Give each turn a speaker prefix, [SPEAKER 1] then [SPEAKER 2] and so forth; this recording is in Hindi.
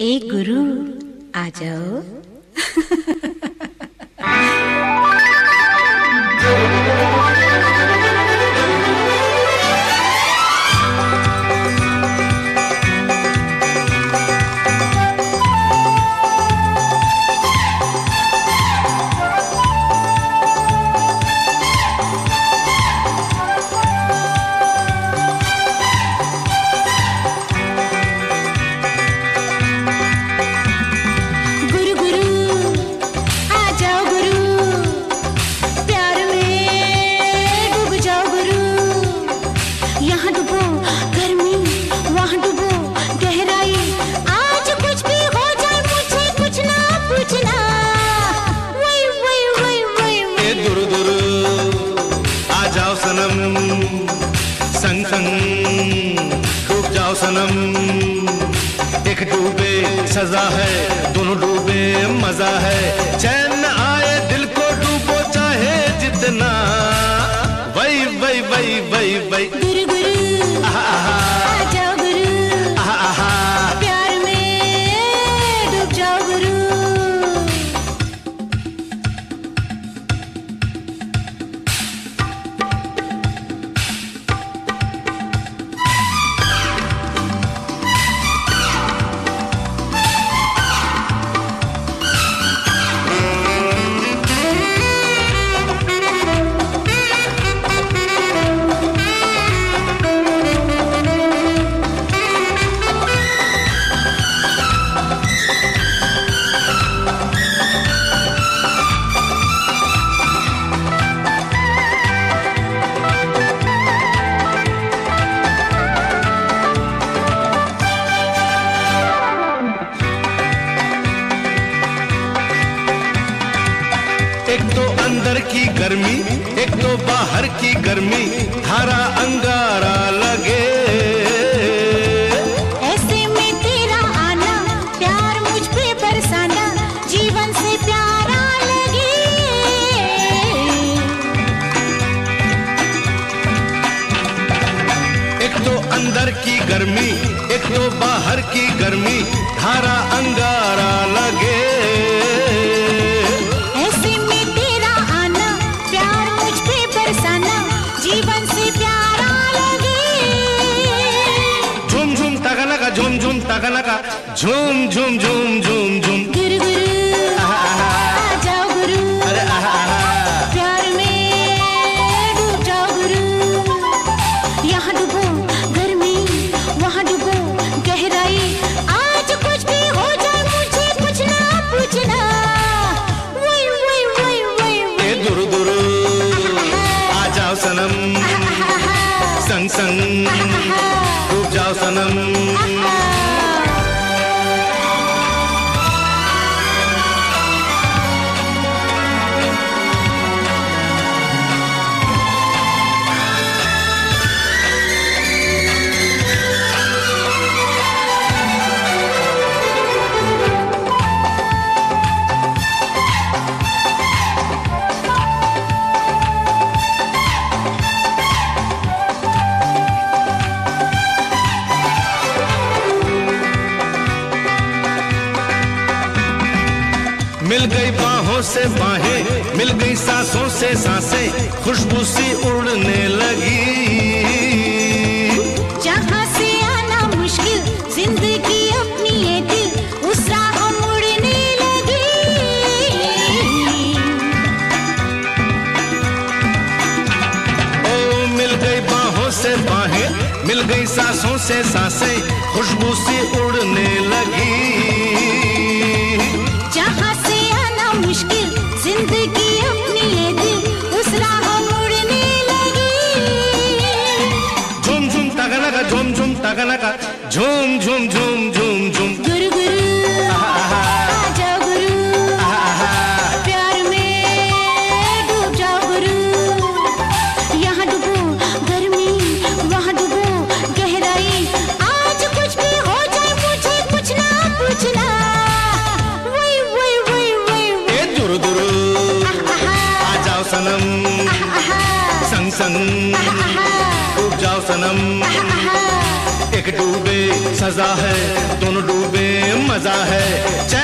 [SPEAKER 1] ए गुरु आ जाओ।
[SPEAKER 2] संग डूब जाओ सनम। एक डूबे सजा है, दोनों डूबे मज़ा है। चैन आए, दिल को डूबो चाहे जितना। वही वही वही वही वही एक तो अंदर की गर्मी एक तो बाहर की गर्मी धारा अंगारा लगे।
[SPEAKER 1] ऐसे में तेरा आना प्यार मुझ पे बरसाना जीवन से प्यारा लगे।
[SPEAKER 2] एक तो अंदर की गर्मी एक तो बाहर की गर्मी धारा अंगारा लगे। झूम तगनका झूम झूम झूम झूम झूम
[SPEAKER 1] गुरु
[SPEAKER 2] मिल गई बाहों से बाहें मिल गई सांसों से साँसें खुशबू सी उड़ने लगी।
[SPEAKER 1] जहाँ से आना मुश्किल ज़िंदगी अपनी ये दिल उस राह मुड़ने लगी।
[SPEAKER 2] ओ मिल गई बाहों से बाहें मिल गई सांसों से साँसें खुशबू सी उड़ने लगी।
[SPEAKER 1] वही वही
[SPEAKER 2] ए दुरु दुरु। आ जाओ सनम। संग संग। डूब जाओ सनम। एक डूबे सजा है दोनों डूबे मज़ा है। चैन